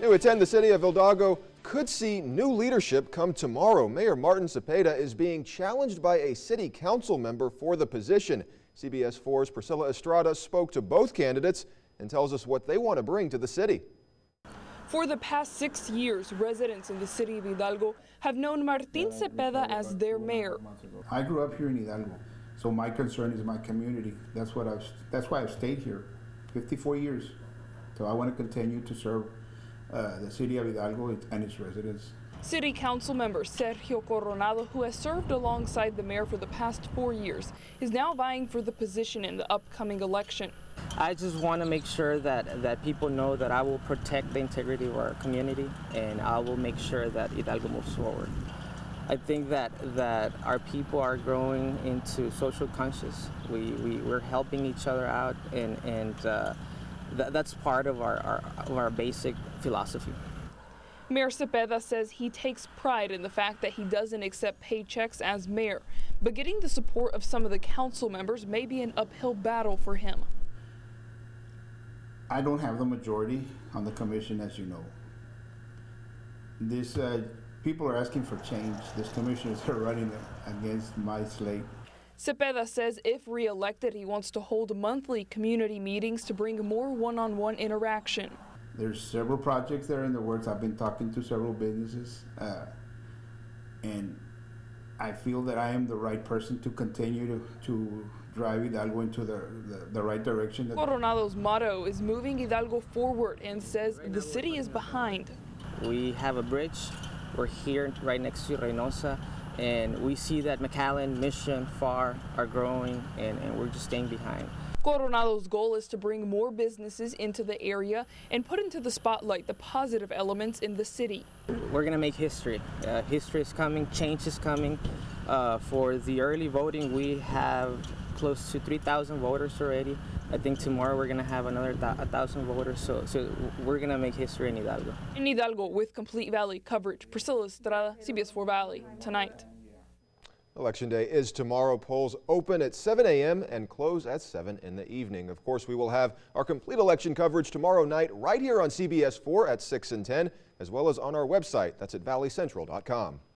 New at 10, the city of Hidalgo could see new leadership come tomorrow. Mayor Martin Cepeda is being challenged by a city council member for the position. CBS 4's Priscilla Estrada spoke to both candidates and tells us what they want to bring to the city. For the past six years, residents in the city of Hidalgo have known Martin Cepeda as their mayor. I grew up here in Hidalgo, so my concern is my community. That's what I've. That's why I've stayed here, 54 years. So I want to continue to serve uh, the city of Hidalgo and its residents. City Council member Sergio Coronado, who has served alongside the mayor for the past four years, is now vying for the position in the upcoming election. I just want to make sure that, that people know that I will protect the integrity of our community and I will make sure that Hidalgo moves forward. I think that, that our people are growing into social conscious. We, we, we're helping each other out and, and uh, th that's part of our, our, of our basic philosophy. Mayor Cepeda says he takes pride in the fact that he doesn't accept paychecks as mayor, but getting the support of some of the council members may be an uphill battle for him. I don't have the majority on the commission, as you know. This uh, people are asking for change. This commission are running against my slate. Cepeda says if reelected, he wants to hold monthly community meetings to bring more one-on-one interaction. There's several projects there in the works. I've been talking to several businesses, uh, and I feel that I am the right person to continue to, to drive Hidalgo into the, the, the right direction. Coronado's motto is moving Hidalgo forward and says the city is behind. We have a bridge. We're here right next to Reynosa, and we see that McAllen, Mission, Pharr are growing, and, and we're just staying behind. Coronado's goal is to bring more businesses into the area and put into the spotlight the positive elements in the city. We're going to make history. Uh, history is coming, change is coming. Uh, for the early voting, we have close to 3,000 voters already. I think tomorrow we're going to have another 1,000 voters, so, so we're going to make history in Hidalgo. In Hidalgo, with Complete Valley coverage, Priscilla Estrada, CBS 4 Valley, tonight. Election day is tomorrow. Polls open at 7 a.m. and close at 7 in the evening. Of course, we will have our complete election coverage tomorrow night right here on CBS 4 at 6 and 10, as well as on our website. That's at valleycentral.com.